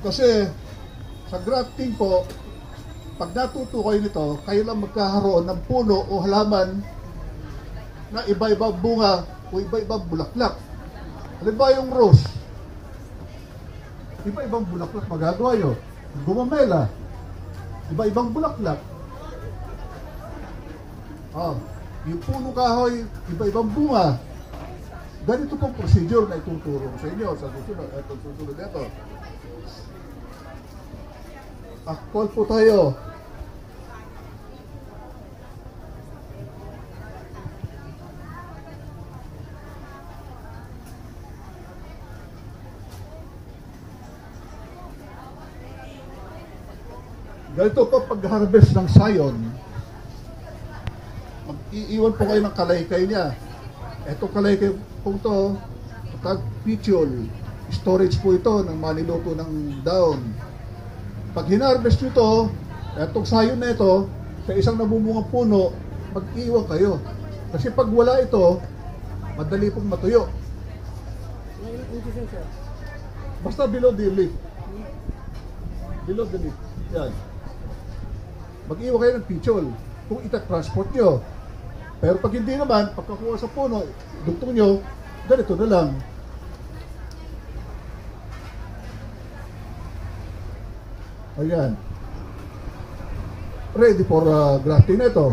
Kasi sa grafting po, pag natuto kayo nito, kayo lang magkakaroon ng puno o halaman na iba-ibang bunga o iba-ibang bulaklak. Halimbawa yung rose, iba-ibang bulaklak magagawa yun. Gumamela, iba-ibang bulaklak. Ah, yung puno kahoy, iba-ibang bunga. Ganito pong procedure na ituturo sa inyo sa susunod. Ito susunod ito. Ah, call po tayo. Ganito po pag-harvest ng sayon, mag-iiwan po kayo ng kalaykay niya. Ito kalaykay po ito, tag pitiol, storage po ito ng maniluto ng daon. Pag hinarvest nyo ito, etong sayon na ito, sa isang nabumungang puno, mag-iwan kayo. Kasi pag wala ito, madali pong matuyo. Basta below the leaf. Below the leaf. Yan. Mag-iwan kayo ng pichol kung ita-transport nyo. Pero pag hindi naman, pagkakuha sa puno, dugtong nyo, ganito na lang. Ayan. Ready for uh, grafting na ito.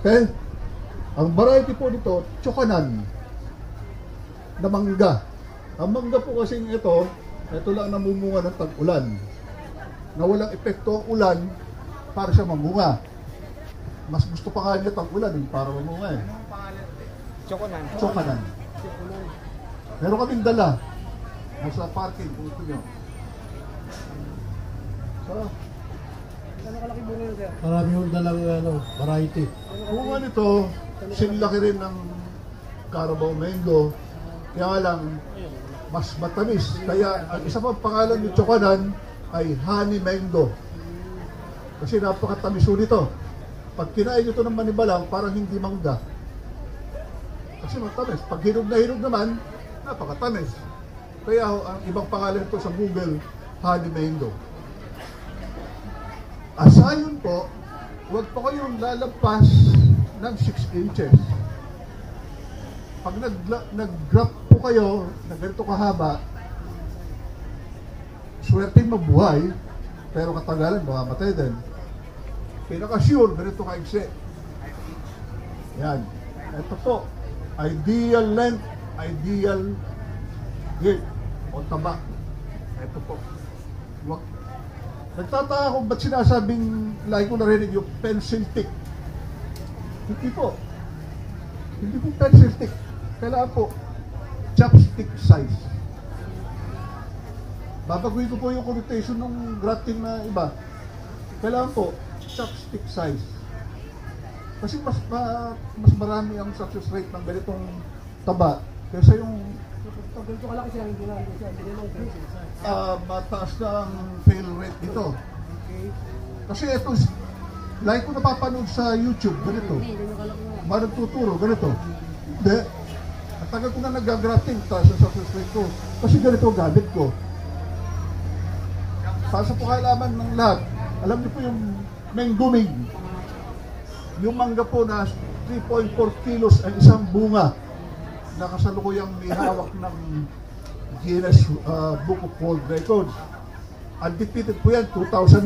Okay? Ang variety po nito, chokanan na mangga. Ang mangga po kasing ito, ito lang namumunga ng tag-ulan. Na walang epekto ang ulan para siya mamunga. Mas gusto pa nga niya tag-ulan eh, para mamunga eh. Chokonan. Chokanan. Meron kaming dala. Nasa parking, kung gusto nyo. So, Gano'ng kalaki bunga yun, sir? Marami yung dalang ano, variety. bunga nito, sinlaki rin ng Carabao Mango. Kaya lang, mas matamis. Kaya ang isa pang pangalan ng Chokanan ay Honey Mango. Kasi napakatamis ho nito. Pag kinain nyo ito ng manibalang, parang hindi mangga. Kasi matamis. Pag hinog na hinog naman, napakatamis. Kaya ang ibang pangalan ito sa Google, Honey Mango. Asayon po, huwag po kayong lalagpas ng 6 inches. Pag nag, nag-grab po kayo na ganito kahaba, swerte mabuhay, pero katagalan mamamatay din. Pinaka-sure, ganito kaigsi. Yan. Ito po, ideal length, ideal height o taba. Ito po. Wag, Nagtataka kung ba't sinasabing, lagi ko narinig yung pencil tick. Hindi po. Hindi po pencil tick. Kailangan po, chopstick size. Babaguhin ko po yung connotation ng grafting na iba. Kailangan po, chopstick size. Kasi mas ma, mas marami ang success rate ng ganitong taba kaysa yung Pag ganito kalaki siya, hindi na siya. Hindi na ah, mataas na ang fail rate dito. Okay. Kasi ito, like ko napapanood sa YouTube, ganito. Ba nagtuturo, ganito. Hindi. At tagal ko na nag-grafting, ang success rate ko. Kasi ganito ang gamit ko. Para sa pakailaman ng lahat, alam niyo po yung mengguming. Yung mangga po na 3.4 kilos ang isang bunga na kasalukuyang may hawak ng Guinness uh, Book of World Records. Undefeated po yan, 2009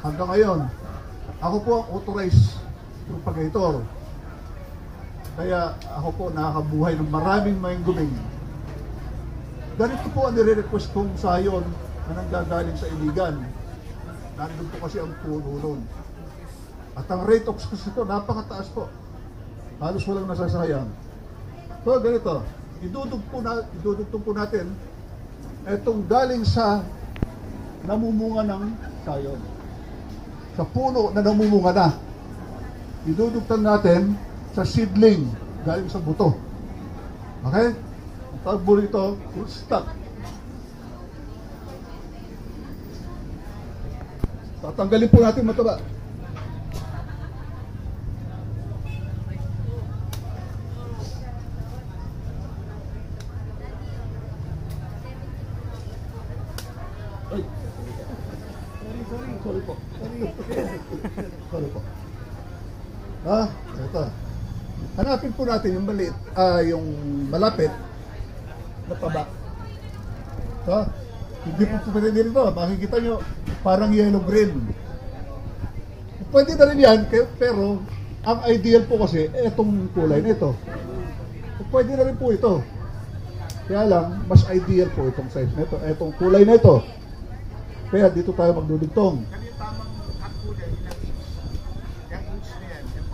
hanggang ngayon. Ako po ang authorized propagator. Kaya ako po nakakabuhay ng maraming mainguming. Ganito po ang nire-request kong sayon na nanggagaling sa iligan. Nandun po kasi ang puno nun. At ang rate of success ito, napakataas po. Halos walang nasasayang. So ganito, idudug po na, idudugtong po natin etong galing sa namumunga ng sayon. Sa puno na namumunga na. Idudugtong natin sa seedling galing sa buto. Okay? Ang tawag po rito, full stock. Tatanggalin po natin mataba. Ay. Sorry, sorry. Po. Sorry. Sorry po. Ha? Ito. Hanapin po natin yung maliit, ah, yung malapit na taba. Ha? Hindi po pwede dito. Makikita nyo, parang yellow-green. Pwede na rin yan, pero ang ideal po kasi, etong kulay na ito. Pwede na rin po ito. Kaya lang, mas ideal po itong size na ito. Etong kulay na ito. Kaya dito tayo magdudugtong. Kani tamang kakulay ng inch. Yung inch na yan, yung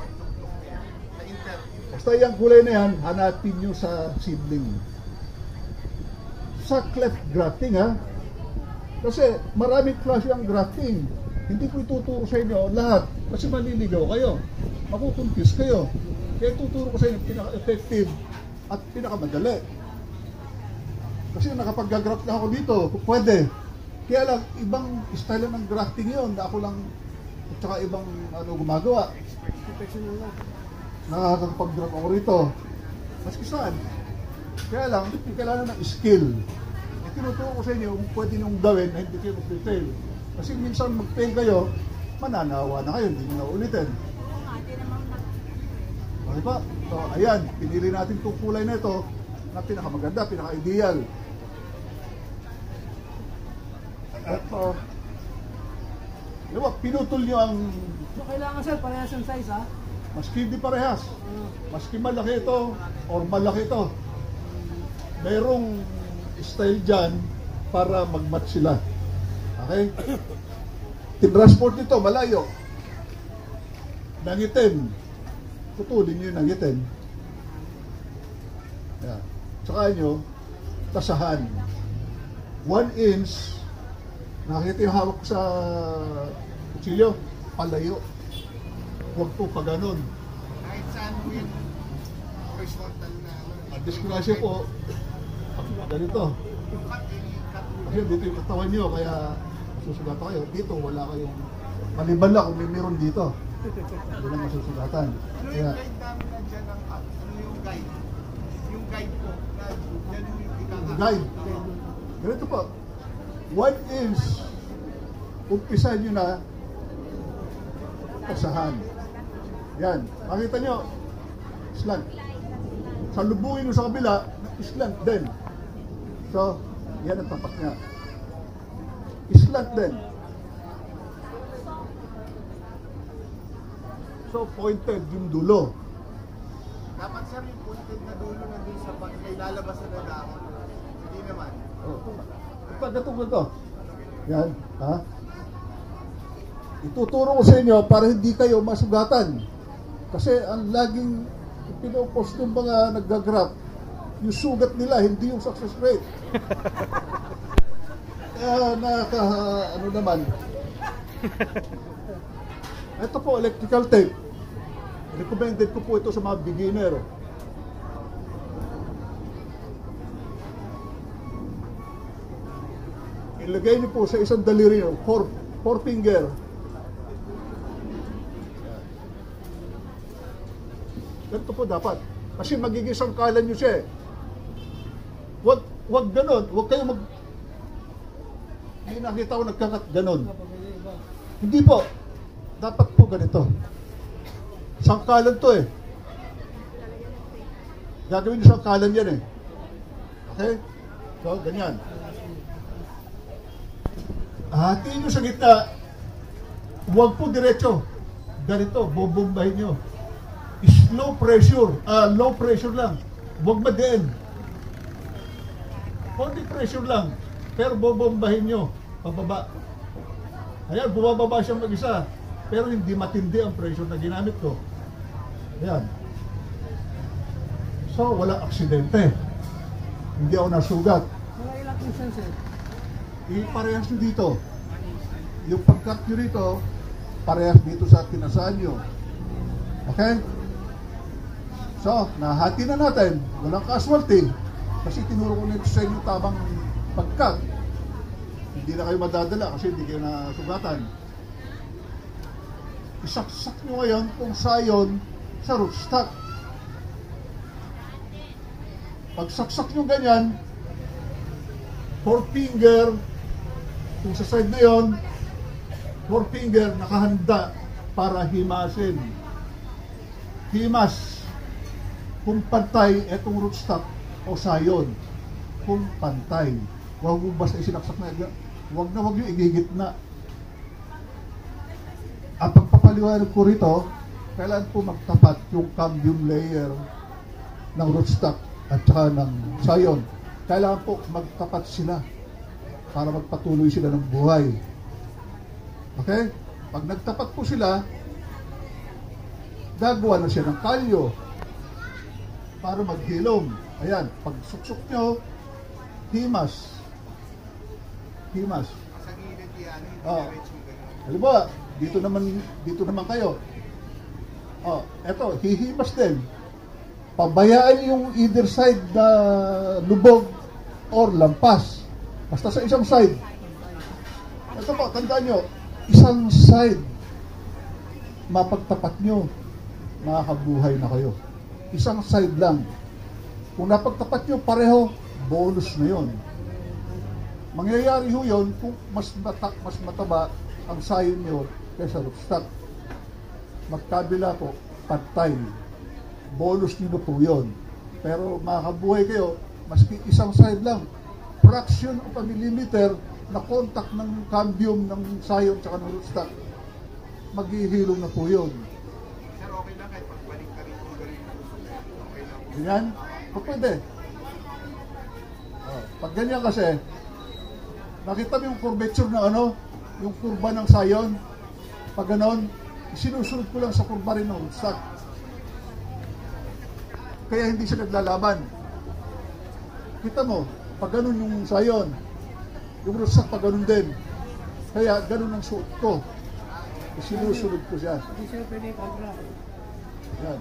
sa inter. Basta yung kulay na yan, hanapin nyo sa seedling. Sa cleft grafting ha. Kasi maraming klase ang grafting. Hindi ko ituturo sa inyo lahat. Kasi maliligaw kayo. Makukonfuse kayo. Kaya tuturo ko sa inyo pinaka-effective at pinaka-madali. Kasi nakapag-graft na ako dito, pwede. Kaya lang, ibang style ng grafting yon na ako lang, at saka ibang ano gumagawa Professional na. nakakapag-drop ako rito. Maski saan. Kaya lang, kailangan ng skill. E tinuturo ko sa inyo kung pwede niyong gawin na hindi kayo mag-fail. Kasi minsan mag-fail kayo, mananawa na kayo, hindi nyo na ulitin. Okay ba? So, ayan, pinili natin itong kulay na ito na pinakamaganda, pinaka-ideal. Ito, di ba, pinutol nyo ang So, kailangan sir, parehas ang size ha? maski hindi parehas. Ah, Maski malaki ito or malaki ito. Merong style dyan para mag-match sila. Okay? Tinransport nito malayo. Nangitin. Putulin nyo yung nangitin. Yan. Tsaka nyo, tasahan. One inch. Nakita yung hawak ko sa kutsilyo. Palayo. Huwag po pa ganun. Kahit saan mo yan, horizontal na, ano, Ang disgrasya po, ganito. Kasi dito yung katawan nyo, kaya susugatan kayo. Dito, wala kayong maliban lang kung may meron dito. Hindi na masusugatan. Ano yung guide namin na dyan ang cut? Ano yung guide? Yung guide po, na dyan yung ikakat. guide. Ganito po. One inch, umpisan nyo na tasahan. Yan. Makita nyo, slant. Salubungin nyo sa kabila, slant din. So, yan ang tapat niya. Slant din. So, pointed yung dulo. Dapat sir, yung pointed na dulo na dun sa pag lalabas na dahon. Hindi naman. Oh. Pagkatong to. Yan, ha? Ituturo ko sa inyo para hindi kayo masugatan. Kasi ang laging pinopost ng mga naggagrap, yung sugat nila, hindi yung success rate. Kaya nakaka, ano naman. Ito po, electrical tape. Recommended ko po ito sa mga beginner. Ilagay niyo po sa isang daliri niyo, four, four finger. Ganito po dapat. Kasi magiging sangkalan niyo siya eh. Wag, wag ganon. Wag kayo mag... Hindi nakita ko nagkakat iba. Hindi po. Dapat po ganito. Sangkalan to eh. Gagawin niyo sangkalan yan eh. Okay? So, ganyan. Hatiin nyo sa gitna. Huwag po diretso. Ganito, bobombahin nyo. Slow pressure. Ah, low pressure lang. Huwag madiin. Konti pressure lang. Pero bobombahin nyo. Pababa. Ayan, bumababa siya mag-isa. Pero hindi matindi ang pressure na ginamit ko. Ayan. So, walang aksidente. Hindi ako nasugat. Mga ilang sir? I-parehas nyo dito. Yung pag-cut nyo rito, parehas dito sa tinasaan nyo. Okay? So, nahati na natin. Walang casualty. Kasi tinuro ko nito sa inyo tamang pag-cut. Hindi na kayo madadala kasi hindi kayo nasugatan. Isaksak nyo ngayon kung sayon sa rootstock. Pag saksak nyo ganyan, four finger, Yung sa side na yun, four finger nakahanda para himasin. Himas. Kung pantay, etong rootstock o sayon. Kung pantay. Huwag mo basta isinaksak na. Huwag na huwag yung igigit na. Ang pagpapaliwanag ko rito, kailan po magtapat yung cambium layer ng rootstock at saka ng sayon. Kailangan po magtapat sila para magpatuloy sila ng buhay. Okay? Pag nagtapat po sila, gagawa na siya ng kalyo para maghilom. Ayan, pag suksok nyo, himas. Himas. Sa gilid yan, diretso ganun. Halimbawa, dito naman dito naman kayo. Oh, eto, hihimas din. Pabayaan yung either side na lubog or lampas. Basta sa isang side. Ito po, tandaan nyo, isang side mapagtapat nyo, makakabuhay na kayo. Isang side lang. Kung napagtapat nyo pareho, bonus na yon. Mangyayari ho yun kung mas, mata, mas mataba ang sayon nyo kaysa rootstock. Magkabila po, patay. Bonus nyo po yun. Pero makakabuhay kayo, maski isang side lang. Fraction of a millimeter na contact ng cambium ng sayon tsaka ng rootstock, maghihilom na po yun. Sir, okay lang kahit pagbalik ka rin kung ganun yung gusto. Okay lang. Ganyan? O pwede. Oh, pag ganyan kasi, nakita mo yung curvature ng ano, yung kurba ng sayon. Pag ganon, sinusunod ko lang sa kurba rin ng rootstock. Kaya hindi siya naglalaban. Kita mo, pag ganon yung sayon, yung rootstock pag ganon din. Kaya ganon ang suot ko. Sinusunod ko siya. Yan.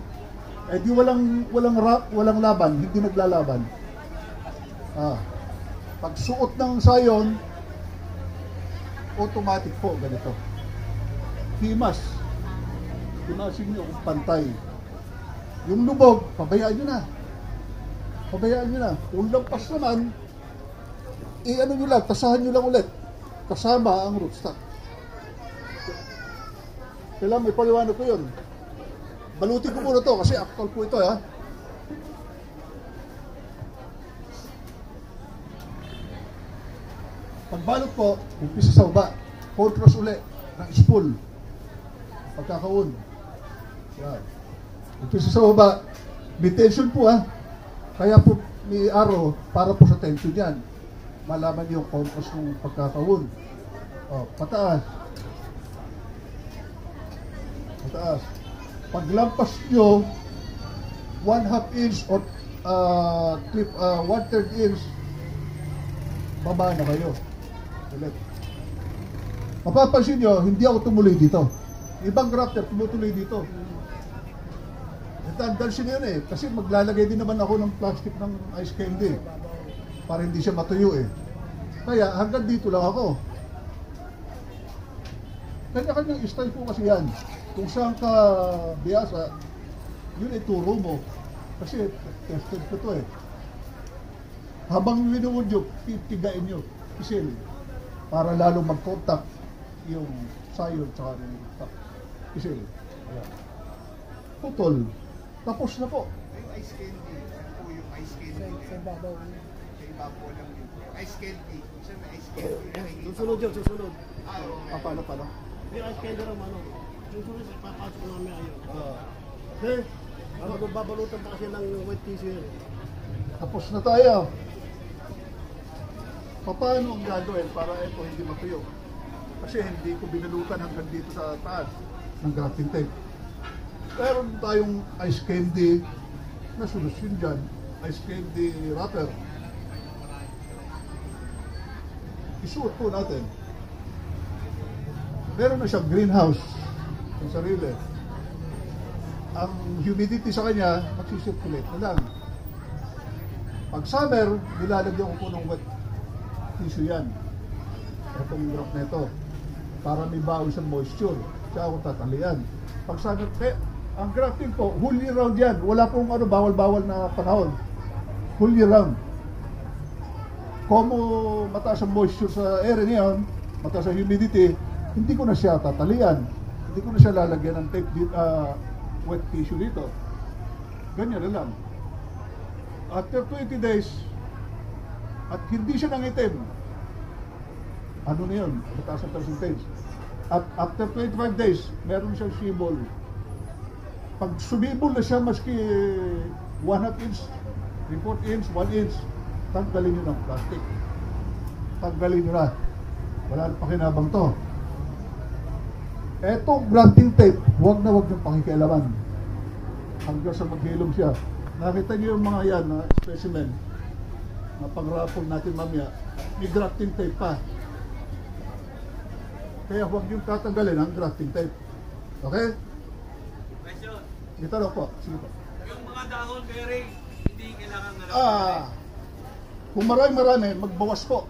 Eh di walang walang rap, walang laban, hindi naglalaban. Ah. Pag suot ng sayon, automatic po ganito. Himas. Himasin niyo kung pantay. Yung lubog, pabayaan niyo na. Pabayaan niyo na. Kung lampas naman, i-ano niyo lang, tasahan niyo lang ulit. Kasama ang rootstock. Kailangan may paliwanag ko yun. Balutin ko muna to kasi actual po ito ha. Pagbalot po, umpisa sa baba. Contrast uli ng spool. Pagkakaun. Yan. Umpisa sa baba. May tension po ha. Kaya po may arrow para po sa tension yan. Malaman yung contrast ng pagkakaun. O, pataas. Pataas. Paglampas nyo, one half inch or uh, clip, uh, one third inch, baba na kayo. Ulit. Mapapansin nyo, hindi ako tumuloy dito. Ibang grafter, tumutuloy dito. Tendency na yun eh. Kasi maglalagay din naman ako ng plastic ng ice candy. Para hindi siya matuyo eh. Kaya hanggang dito lang ako. Kanya-kanyang style po kasi yan. Kung saan ka biyasa, yun ay turo mo. Kasi tested ko to eh. Habang winuwudyok, pipigain nyo, isil. Para lalo mag-contact yung sayon tsaka yung isil. Ayan. Putol. Tapos na po. Yung ice candy, yan po yung ice Sa, candy. sa babaw. Ibabaw lang yun. Ice candy. Saan may ice candy, nakikita Susunod yun, susunod. Ah, okay. Ah, paano, paano? May ice candy rin ano. Susunod, papasok ko namin ayun. Ah, okay. Ano, babalutan pa kasi ng white tissue yun. Tapos na tayo. Paano ang gagawin para ito hindi matuyo? Kasi hindi ko binalutan hanggang dito sa taas ng grafting tape. Meron tayong ice candy na solusyon dyan. Ice candy wrapper. Isuot po natin. Meron na siyang greenhouse sa sarili. Ang humidity sa kanya, magsisirculate na lang. Pag summer, nilalagyan ko po ng wet tissue yan. Itong drop na ito. Para may bawi sa moisture. Kaya ako tatalian. Pag summer, kaya, ang grafting po, whole year round yan. Wala pong ano, bawal-bawal na panahon. Whole year round. Kung mataas ang moisture sa area niyon, mataas ang humidity, hindi ko na siya tatalian. Hindi ko na siya lalagyan ng tape ah, wet tissue dito. Ganyan na lang. After 20 days, at hindi siya nangitim, ano na yun, mataas ang percentage. At after 25 days, meron siyang shibol. Pag sumibol na siya maski 1 half inch, 3 inch, 1 inch, tanggalin nyo ng plastic. Tanggalin nyo na. Wala na pakinabang to. Etong grafting tape, huwag na huwag yung pakikialaman. Hanggang sa maghilom siya. Nakita niyo yung mga yan na specimen na pang-raffle natin mamaya, may grafting tape pa. Kaya huwag yung tatanggalin ang grafting tape. Okay? Question. Ito lang po. Sige po. Yung mga dahon, Gary, hindi kailangan na Ah, kung marami-marami, magbawas po.